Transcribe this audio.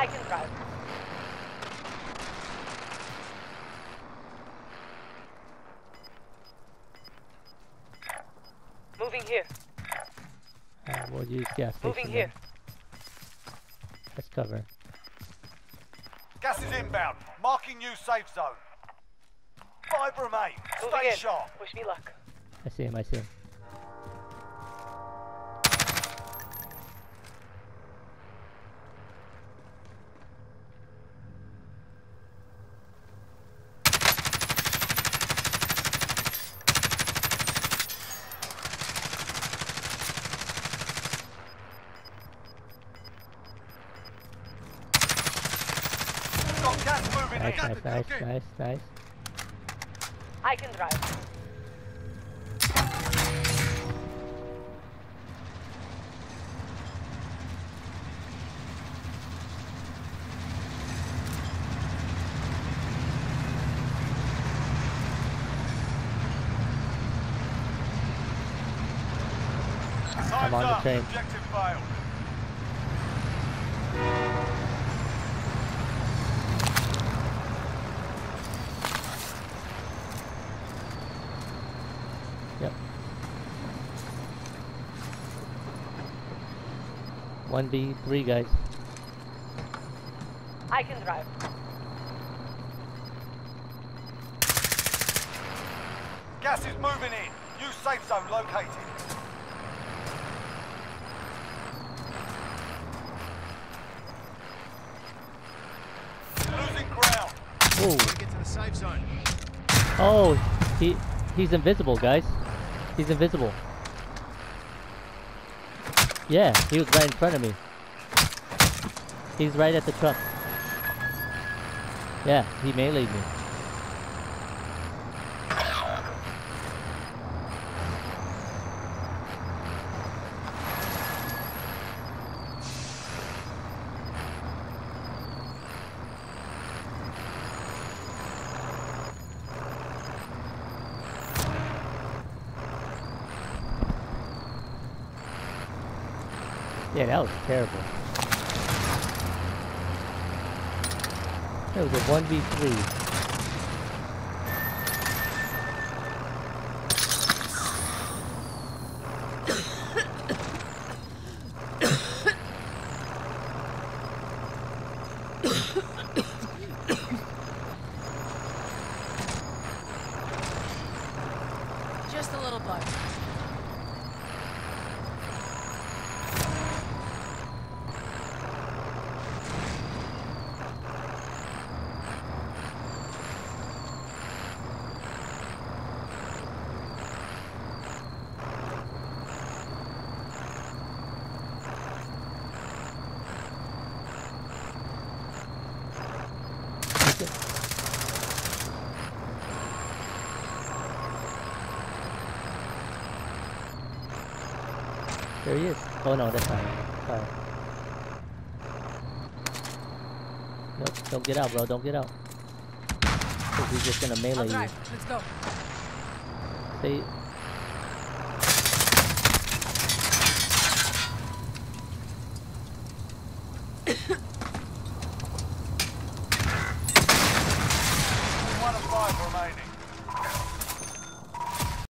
I can drive. Moving here. Uh, we'll use gas station. Moving here. then. Let's cover. Gas is inbound. Marking new safe zone. Five remain. Moving Stay in. sharp. Wish me luck. I see him, I see him. Nice, in. nice, nice, nice, nice. I can drive. Time's on the up. train. Objective failed. Yep. One B, three guys. I can drive. Gas is moving in. New safe zone located. Losing ground. Oh, Get to the safe zone. oh, he he's invisible, guys. He's invisible. Yeah, he was right in front of me. He's right at the truck. Yeah, he meleed me. Yeah, that was terrible. It was a 1v3. Just a little bug. There he is. Oh no, that's not him. Sorry. Nope, don't get out, bro. Don't get out. 'Cause he's just gonna melee you. Let's go. Stay,